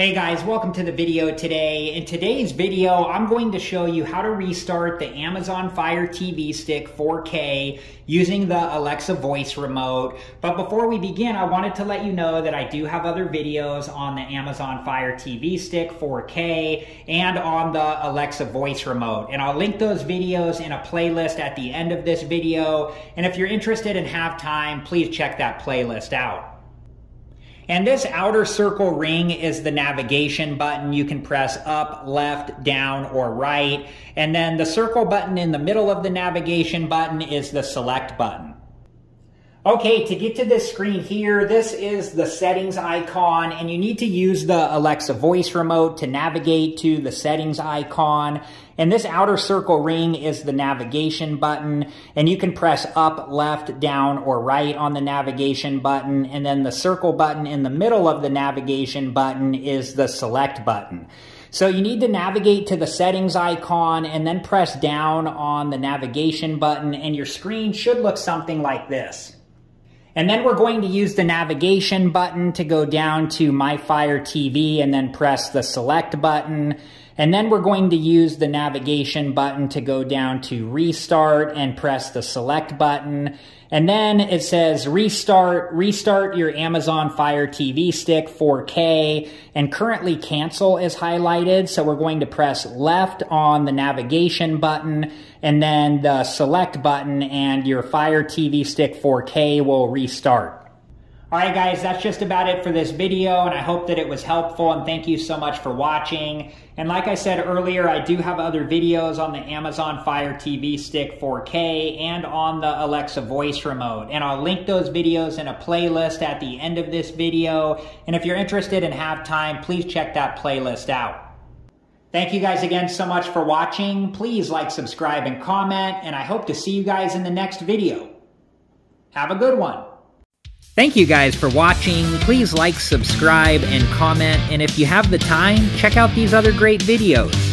Hey guys, welcome to the video today. In today's video, I'm going to show you how to restart the Amazon Fire TV Stick 4K using the Alexa voice remote. But before we begin, I wanted to let you know that I do have other videos on the Amazon Fire TV Stick 4K and on the Alexa voice remote. And I'll link those videos in a playlist at the end of this video. And if you're interested and have time, please check that playlist out. And this outer circle ring is the navigation button. You can press up, left, down, or right. And then the circle button in the middle of the navigation button is the select button. Okay, to get to this screen here, this is the settings icon and you need to use the Alexa voice remote to navigate to the settings icon. And this outer circle ring is the navigation button and you can press up, left, down, or right on the navigation button. And then the circle button in the middle of the navigation button is the select button. So you need to navigate to the settings icon and then press down on the navigation button and your screen should look something like this. And then we're going to use the navigation button to go down to My Fire TV and then press the select button. And then we're going to use the navigation button to go down to restart and press the select button. And then it says restart, restart your Amazon Fire TV stick 4K and currently cancel is highlighted. So we're going to press left on the navigation button and then the select button and your Fire TV stick 4K will restart. All right, guys, that's just about it for this video, and I hope that it was helpful, and thank you so much for watching. And like I said earlier, I do have other videos on the Amazon Fire TV Stick 4K and on the Alexa voice remote, and I'll link those videos in a playlist at the end of this video, and if you're interested and have time, please check that playlist out. Thank you guys again so much for watching. Please like, subscribe, and comment, and I hope to see you guys in the next video. Have a good one. Thank you guys for watching. Please like, subscribe, and comment. And if you have the time, check out these other great videos.